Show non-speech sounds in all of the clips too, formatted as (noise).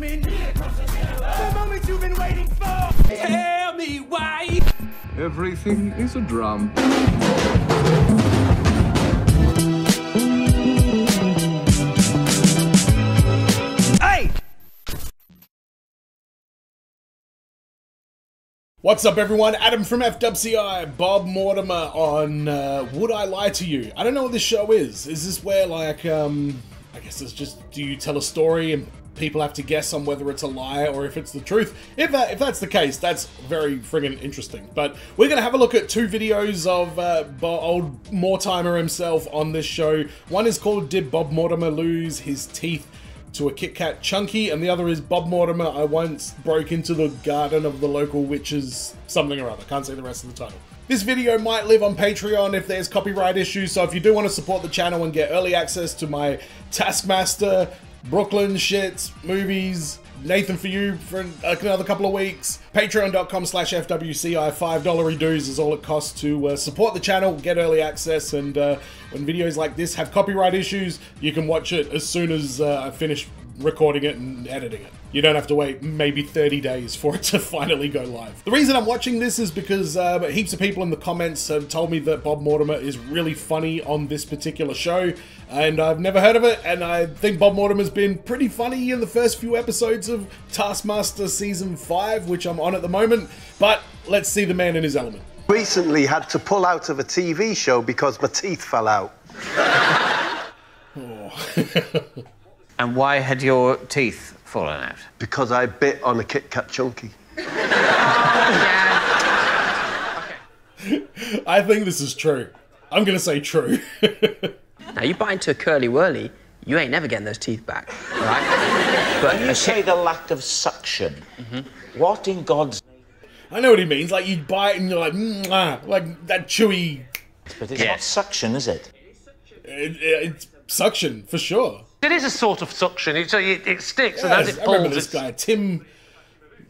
The moment you've been waiting for. Tell me why. Everything is a drum. Hey! What's up, everyone? Adam from FWCI, Bob Mortimer on uh, Would I Lie to You? I don't know what this show is. Is this where, like, um, I guess it's just do you tell a story and people have to guess on whether it's a lie or if it's the truth? If that if that's the case, that's very friggin' interesting. But we're gonna have a look at two videos of uh, old Mortimer himself on this show. One is called Did Bob Mortimer Lose His Teeth? to a Kit Kat Chunky, and the other is Bob Mortimer. I once broke into the garden of the local witches, something or other. Can't say the rest of the title. This video might live on Patreon if there's copyright issues, so if you do want to support the channel and get early access to my Taskmaster, Brooklyn Schitt's, movies, Nathan for you for another couple of weeks. Patreon.com slash FWCI. $5 dues is all it costs to uh, support the channel, get early access, and uh, when videos like this have copyright issues, you can watch it as soon as uh, I finish recording it and editing it. You don't have to wait maybe 30 days for it to (laughs) finally go live. The reason I'm watching this is because uh, heaps of people in the comments have told me that Bob Mortimer is really funny on this particular show, and I've never heard of it, and I think Bob Mortimer's been pretty funny in the first few episodes of Taskmaster Season 5, which I'm on at the moment, but let's see the man in his element. recently had to pull out of a TV show because my teeth fell out. (laughs) (laughs) And why had your teeth fallen out? Because I bit on a Kit Kat Chunky. (laughs) I think this is true. I'm gonna say true. (laughs) Now, you bite into a Curly Wurly, you ain't never getting those teeth back, right? But When you say the lack of suction, mm-hmm. what in God's I know what he means. Like you bite and you're like, Mwah, like that chewy. but it's not suction, is it? It, it's suction for sure. It is a sort of suction. It, it, it sticks, and Yes, as it I remember falls, this it's- guy, Tim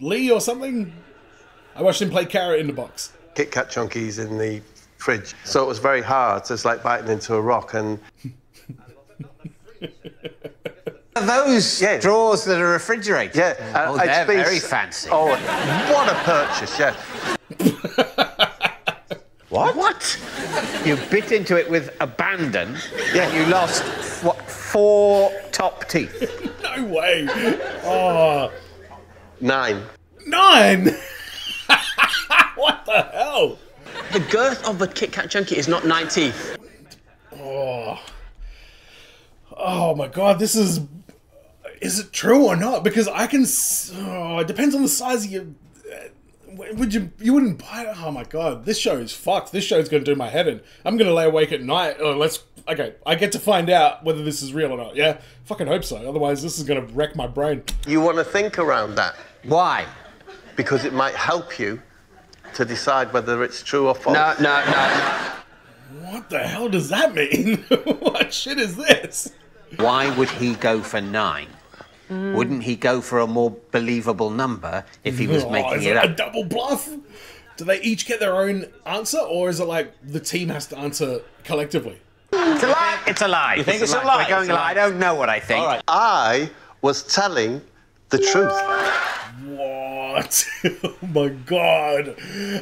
Lee or something. I watched him play carrot in the box. Kit Kat Chunkies in the fridge. So it was very hard. So it's like biting into a rock. And (laughs) Are those Yeah. drawers that are refrigerated? yeah, Oh, uh, it's they're been very fancy. Oh, what a purchase! Yeah. (laughs) What? What? You bit into it with abandon, Yeah. and you lost, what, four top teeth? (laughs) No way. Oh, Nine. nine. Nine? (laughs) what the hell? the girth of a Kit Kat Chunky is not nine teeth. Oh Oh my god, this is. Is it true or not? Because I can. Oh, it depends on the size of your. uh, Would you? You wouldn't buy it. Oh my god, this show is fucked. This show's gonna do my head in. I'm gonna lay awake at night. Oh, let's. Okay, I get to find out whether this is real or not. Yeah, fucking hope so. Otherwise, this is gonna wreck my brain. You want to think around that Why? because it might help you to decide whether it's true or false. No, no, no, no. What the hell does that mean? (laughs) what shit is this? Why would he go for nine? Hmm. Wouldn't he go for a more believable number if he was Oh, making is it it a up? double bluff? Do they each get their own answer, or is it like the team has to answer collectively? It's a lie. It's a lie. You think it's a lie? We're going It's a lie. lie. I don't know what I think. All right. I was telling the truth. What? (laughs) oh my god.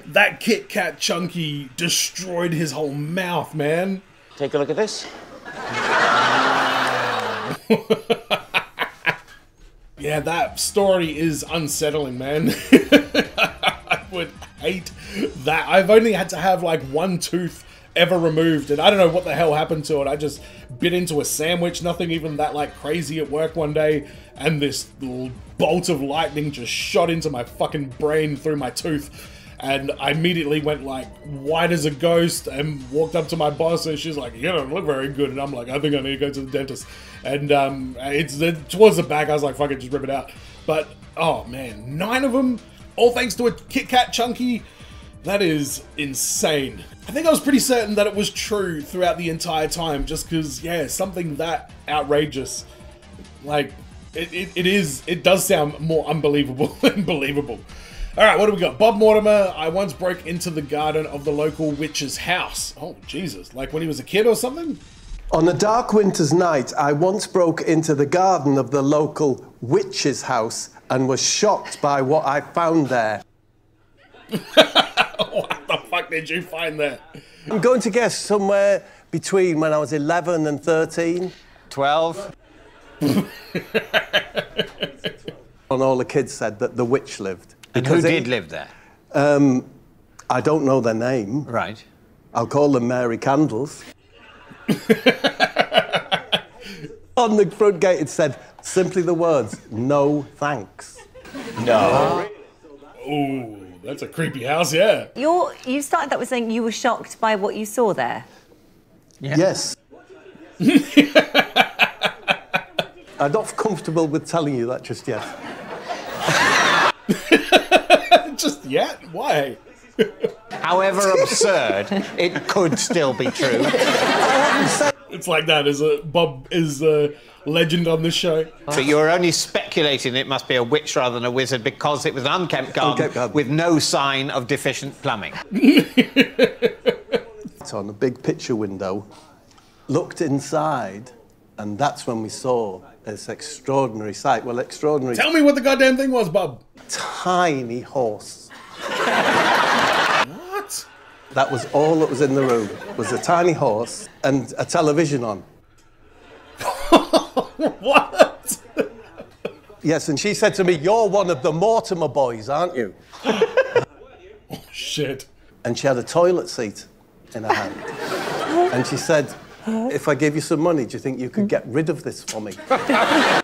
That Kit Kat Chunky destroyed his whole mouth, man. Take a look at this. (laughs) Yeah, that story is unsettling, man. (laughs) I would hate that. I've only had to have like one tooth ever removed, and I don't know what the hell happened to it. I just bit into a sandwich, nothing even that like crazy at work one day, and this bolt of lightning just shot into my fucking brain through my tooth. And I immediately went like white as a ghost and walked up to my boss and she's like, "You don't look very good." And I'm like, "I think I need to go to the dentist." And um, it's the, towards the back. I was like, "Fuck it, just rip it out." But oh man, nine of them, all thanks to a Kit Kat Chunky. That is insane. I think I was pretty certain that it was true throughout the entire time, just because yeah, something that outrageous, like it, it, it is. It does sound more unbelievable (laughs) than believable. All right, what do we got? Bob Mortimer. I once broke into the garden of the local witch's house. Oh Jesus! Like when he was a kid or something. On a dark winter's night, I once broke into the garden of the local witch's house and was shocked by what I found there. (laughs) what the fuck did you find there? I'm going to guess somewhere between when I was 11 and 13. 12. (laughs) And all the kids said that the witch lived. And who Because it- did live there? Um, I don't know their name. Right. I'll call them Mary Candles. (laughs) On the front gate, it said simply the words, no thanks. No. Ooh, that's a creepy house, yeah. You're, you started that with saying you were shocked by what you saw there. Yes. (laughs) I'm not comfortable with telling you that just yet. (laughs) Just yet? Why? However absurd, it could still be true. (laughs) It's like that. Is a Bob is a legend on this show. But you're only speculating it must be a witch rather than a wizard because it was an unkept garden, Unkept garden. with no sign of deficient plumbing. (laughs) It's on a big picture window, looked inside, and that's when we saw this extraordinary sight. Well, extraordinary. Tell me what the goddamn thing was, Bob. Tiny horse. What? That was all that was in the room. Was a tiny horse and a television on. (laughs) What? Yes, and she said to me, "You're one of the Mortimer boys, aren't you?" (laughs) Shit. And she had a toilet seat in her hand. And she said, "If I give you some money, do you think you could get rid of this for me?" (laughs)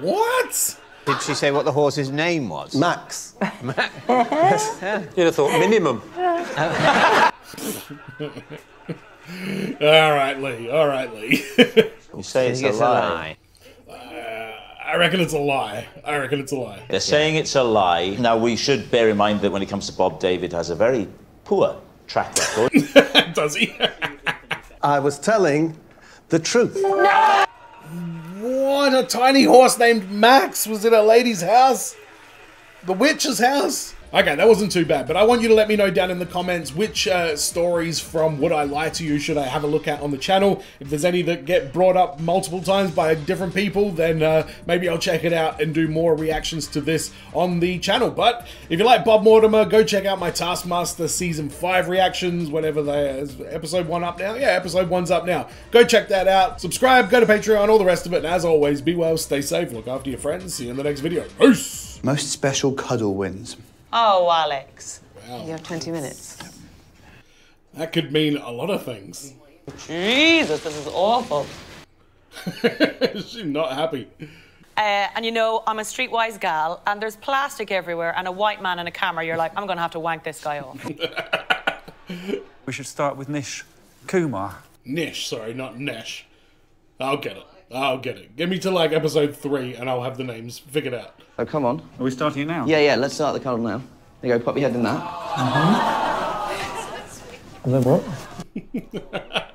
What? Did she say what the horse's name was? Max. You'd have thought minimum. All right, Lee. All right, Lee. You say it's, It's a lie. Uh, I reckon it's a lie. I reckon it's a lie. They're saying it's a lie. Now, we should bear in mind that when it comes to Bob, David has a very poor track record. (laughs) Does he? I was telling the truth. what? A tiny horse named Max was in a lady's house? The witch's house? Okay, that wasn't too bad, but I want you to let me know down in the comments which uh, stories from Would I Lie to You should I have a look at on the channel. If there's any that get brought up multiple times by different people, then uh, maybe I'll check it out and do more reactions to this on the channel. But if you like Bob Mortimer, go check out my Taskmaster Season 5 reactions, whenever they is episode 1 up now? Yeah, episode 1's up now. Go check that out. Subscribe, go to Patreon, all the rest of it. And as always, be well, stay safe, look after your friends. See you in the next video. Peace! Most special cuddle wins. Oh, Alex. You have 20 minutes. That could mean a lot of things. Jesus, this is awful. (laughs) She's not happy. Uh, and you know, I'm a streetwise gal, and there's plastic everywhere, and a white man and a camera. You're like, I'm gonna have to wank this guy off. (laughs) We should start with Nish Kumar. Nish, sorry, not Nesh. I'll get it. I'll get it. Get me to like episode three and I'll have the names figured out. Oh, come on. Are we starting now? Yeah, yeah, let's start the cuddle now. There you go, pop your head in that. And then what? (laughs)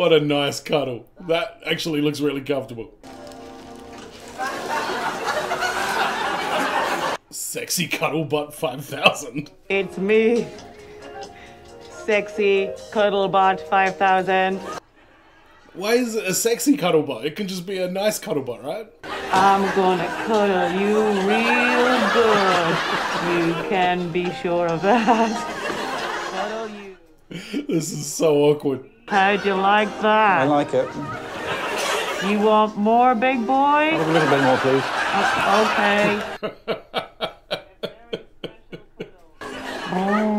What a nice cuddle. That actually looks really comfortable. Sexy cuddle butt 5000. it's me, sexy cuddlebot 5000. Why is it a sexy cuddle butt? It can just be a nice cuddle butt, right? I'm gonna cuddle you real good. You can be sure of that. Cuddle you. This is so awkward. How'd you like that? I like it. You want more, big boy? A little bit more, please. Uh, okay. (laughs) Oh.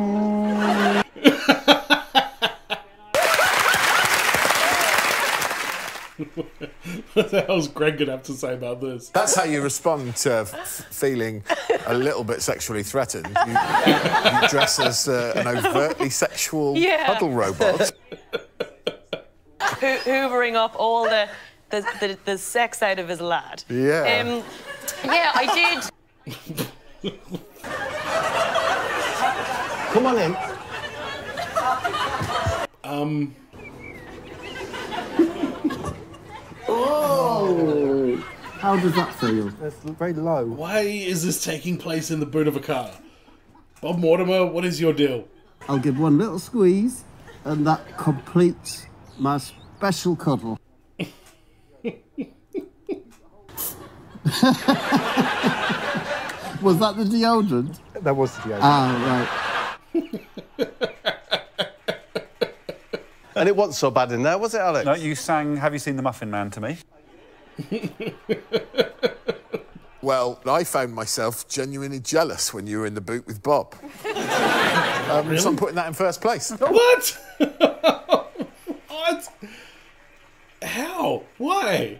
What the hell's Greg gonna have to say about this? That's how you respond to f- feeling a little bit sexually threatened. You, you dress as uh, an overtly sexual Yeah. puddle robot. Ho- hoovering up all the, the, the, the sex out of his lad. Yeah. Um, yeah, I did. Come on in. Um, How does that feel? It's very low. why is this taking place in the boot of a car? Bob Mortimer, what is your deal? I'll give one little squeeze, and that completes my special cuddle. (laughs) Was that the deodorant? That was the deodorant. Ah, right. And it wasn't so bad in there, was it, Alex? No, you sang Have You Seen the Muffin Man to me? (laughs) Well, I found myself genuinely jealous when you were in the boot with Bob. (laughs) um, So I'm putting that in first place. What? (laughs) what? How? Why?